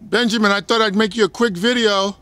Benjamin, I thought I'd make you a quick video.